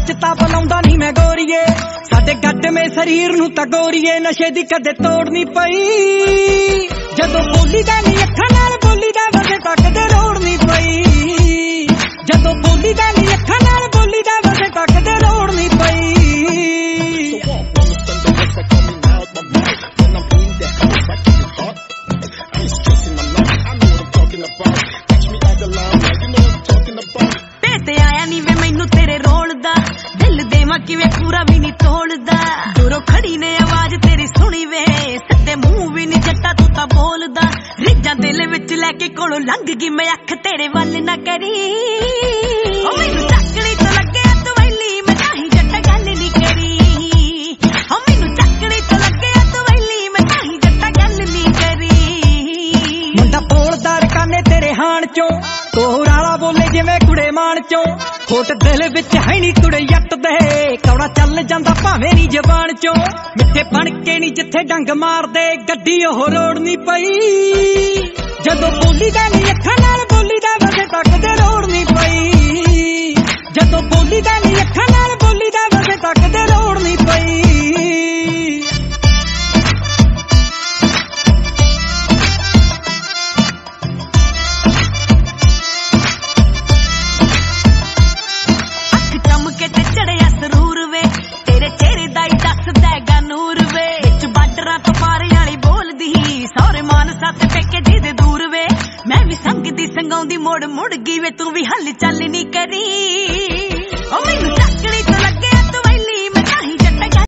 ਸੱਚ ਤਾਂ ਬੁਲਾਉਂਦਾ ਨਹੀਂ ਮੈਂ ਗੋਰੀਏ। ਸਾਡੇ ਗੱਡਵੇਂ ਸਰੀਰ ਨੂੰ ਤਾਂ ਗੋਰੀਏ। ਨਸ਼ੇ ਦੀ ਕਦੇ ਤੋੜ ਨਹੀਂ ਪਈ। ਜਦੋਂ ਬੋਲੀ ਦਾ ਨਹੀਂ ਦਿਲ ਕਿਵੇਂ ਪੂਰਾ ਵੀ ਨਹੀਂ ਤੋਲਦਾ? ਦੂਰੋਂ ਖੜੀ ਨੇ ਆਵਾਜ਼ ਤੇਰੀ ਸੁਣੀ ਵੇ। ਸਿੱਧੇ ਮੂੰਹ ਵੀ ਨਹੀਂ ਜੱਟਾ, ਤੂੰ ਤਾਂ ਬੋਲਦਾ। ਰਿੱਜਾਂ ਦਿਲ ਵਿੱਚ ਲੈ ਕੇ ਕੋਲੋਂ ਲੰਘ ਗਈ, ਮੈਂ ਅੱਖ ਤੇਰੇ ਵੱਲ ਨਾ ਕਰੀ। ਓ ਮੈਨੂੰ ਚੱਕਣੀ ਤੋਂ ਲੱਗਿਆ ਤੂੰ ਵੈਲੀ, ਮੈਂ ਤਾਂ ਹੀ ਜੱਟਾ ਗੱਲ ਨਹੀਂ ਕਰੀ। ਓ ਮੈਨੂੰ ਚੱਕੜੀ ਤੋਂ ਲੱਗਿਆ ਤੂੰ ਵੈਲੀ, ਮੈਂ ਤਾਂ ਹੀ ਜੱਟਾ ਗੱਲ ਨਹੀਂ ਕਰੀ। ਮੁੰਡਾ ਬੋਲਦਾ ਰਕਾਨੇ ਤੇਰੇ ਹਾਣ ਚੋਂ, ਤੋਰ ਵਾਲਾ ਬੋਲੇ ਜਿਵੇਂ ਕੁੜੇ ਮਾਣ ਚੋਂ। ਖੋਟ ਦਿਲ ਵਿੱਚ ਹੈ ਨਹੀਂ ਕੁੜੇ ਜੱਟ ਦੇ ਕੌੜਾ ਚੱਲ ਜਾਂਦਾ ਭਾਵੇਂ ਨਹੀਂ ਜ਼ਬਾਨ ਚੋਂ। ਮਿੱਠੇ ਬਣ ਕੇ ਨਹੀਂ ਜਿੱਥੇ ਡੰਗ ਮਾਰਦੇ, ਗੱਡੀ ਉਹ ਰੋੜ ਨਹੀਂ ਪਈ। ਜਦੋਂ ਬੋਲੀ ਦਾ ਨਹੀਂ ਅੱਖਾਂ ਸੌਰੇ ਮਾਨ ਸੱਤ ਪੇਕੇ ਜਿਹਦੇ ਦੂਰ ਵੇ। ਮੈਂ ਵੀ ਸੰਗਦੀ ਸੰਗਾਉਂਦੀ, ਮੋੜ ਮੁੜ ਗਈ ਵੇ। ਤੂੰ ਵੀ ਹੱਲ ਚੱਲ ਨਹੀਂ ਕਰੀ।